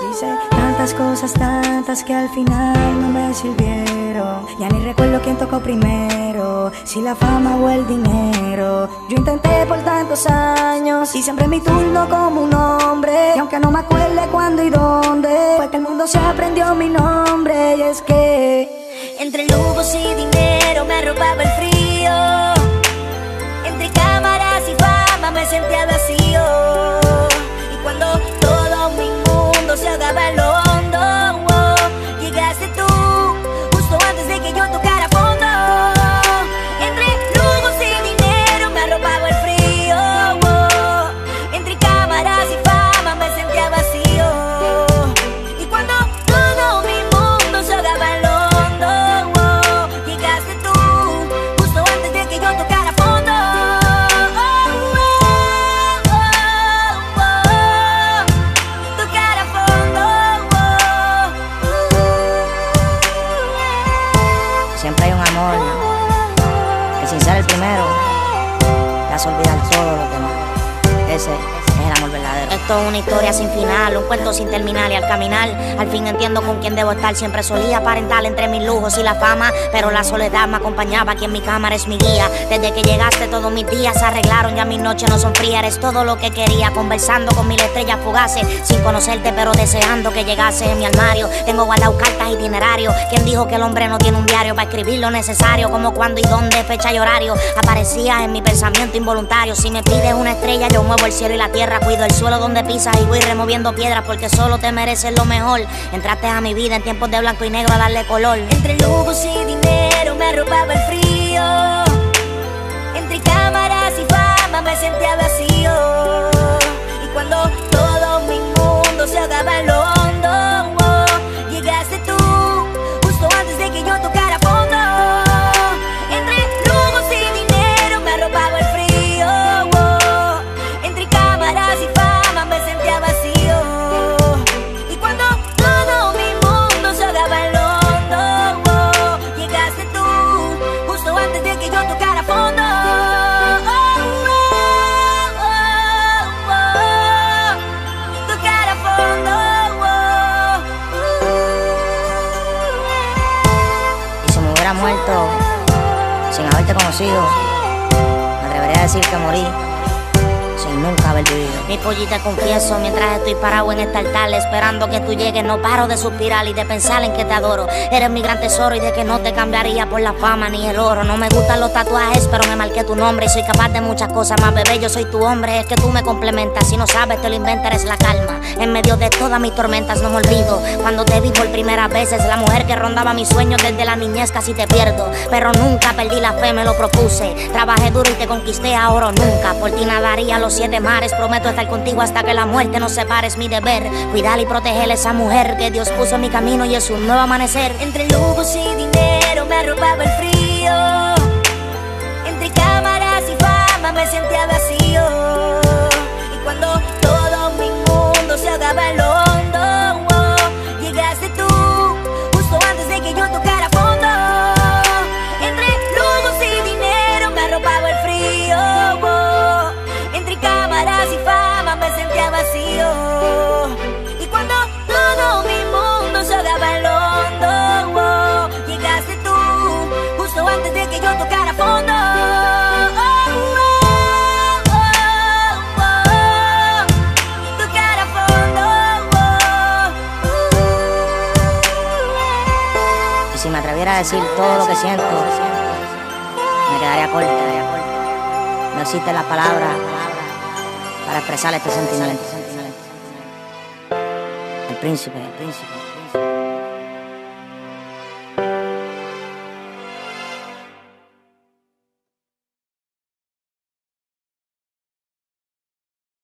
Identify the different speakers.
Speaker 1: Dice tantas cosas, tantas que al final no me sirvieron. Ya ni recuerdo quién tocó primero, si la fama o el dinero. Yo intenté por tantos años y siempre mi turno como un hombre. Y aunque no me acuerde cuándo y dónde, fue que el mundo se aprendió mi nombre. Y es que
Speaker 2: entre lujos y dinero me arropaba el frío. Entre cámaras y fama me sentía vacío.
Speaker 3: Hace olvidar todo lo demás. Ese Esto es una historia sin final, un cuento sin terminar y al caminar al fin entiendo con quién debo estar. Siempre solía aparentar entre mis lujos y la fama, pero la soledad me acompañaba. Aquí en mi cámara es mi guía. Desde que llegaste todos mis días se arreglaron, ya mis noches no son frías. Eres todo lo que quería, conversando con mil estrellas fugaces, sin conocerte pero deseando que llegase en mi armario. Tengo guardado cartas itinerarios. ¿Quién dijo que el hombre no tiene un diario para escribir lo necesario? Como cuándo y dónde, fecha y horario. Aparecía en mi pensamiento involuntario. Si me pides una estrella, yo muevo el cielo y la tierra. Cuido el suelo donde pisas y voy removiendo piedras porque solo te mereces lo mejor. Entraste a mi vida en tiempos de blanco y negro a darle color.
Speaker 2: Entre lujos y dinero me arropaba el frío. Entre cámaras y fama me sentía que yo tocara fondo. Tocara fondo.
Speaker 3: Si me hubiera muerto sin haberte conocido, me atrevería a decir que morí sin nunca vivido. Mi pollita confieso, mientras estoy parado en este altar esperando que tú llegues, no paro de suspirar y de pensar en que te adoro. Eres mi gran tesoro y de que no te cambiaría por la fama ni el oro. No me gustan los tatuajes, pero me marqué tu nombre soy capaz de muchas cosas más, bebé. Yo soy tu hombre, es que tú me complementas. Si no sabes, te lo inventa, eres la calma. En medio de todas mis tormentas, no me olvido. Cuando te vi por primera vez, es la mujer que rondaba mis sueños desde la niñez, casi te pierdo. Pero nunca perdí la fe, me lo propuse. Trabajé duro y te conquisté, ahora nunca. Por ti nadaría los siete mares. Prometo estar contigo hasta que la muerte nos separe. Es mi deber cuidar y proteger a esa mujer que Dios puso en mi camino y es un nuevo amanecer.
Speaker 2: Entre lujos y dinero me arropaba el frío. Entre cámaras y fama me sentía que yo. Oh, oh, oh, oh, tocara fondo.
Speaker 3: Y si me atreviera a decir todo lo que siento, me quedaría corta. No existe la palabra para expresar este sentimiento. El príncipe, el príncipe, el príncipe.